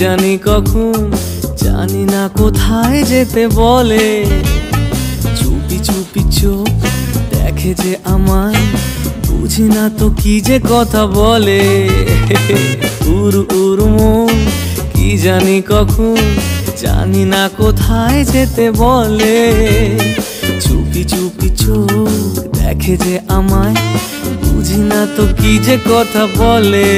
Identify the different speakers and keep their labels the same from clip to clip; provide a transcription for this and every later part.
Speaker 1: জানি কখন, জানি না কোথায় যেতে বলে। চুপি চুপি চোখ দেখে যে আমায়, বুঝি না তো কি যে কথা বলে। উরু উরু মন কি জানি কখন, জানি না কোথায় যেতে বলে। চুপি চুপি চোখ দেখে যে আমায়, বুঝি না তো কি যে কথা বলে।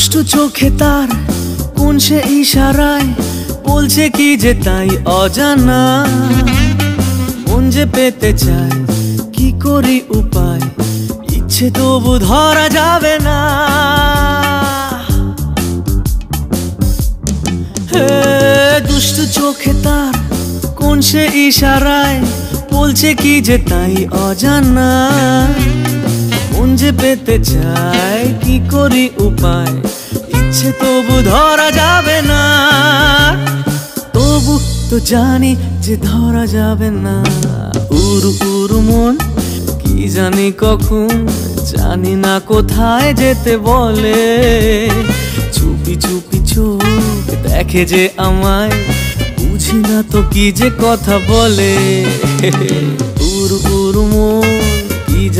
Speaker 1: দুষ্টু চোখে তার কোন সে ইশারায়? বলছে কি যে তাই অজানা। মন যে পেতে চায়, কি করি উপায়? ইচ্ছে তবু ধরা যাবে না। দুষ্টু চোখে তার কোন সে ইশারায়? বলছে কি যে তাই অজানা। যে পেতে চায় কি করি উপায়? ইচ্ছে তবু ধরা যাবে না। তবু তো জানি যে ধরা যাবে না। উরু উরু মন, কি জানি কখন, জানি না কোথায় যেতে বলে। চুপি চুপি চোখ দেখে যে আমায়, বুঝি না তো কি যে কথা বলে।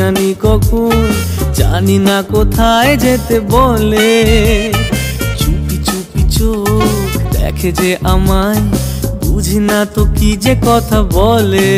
Speaker 1: জানি কখন, জানি না কোথায় যেতে বলে। চুপি চুপি চোখ দেখে যে আমায়, বুঝি না তো কি যে কথা বলে।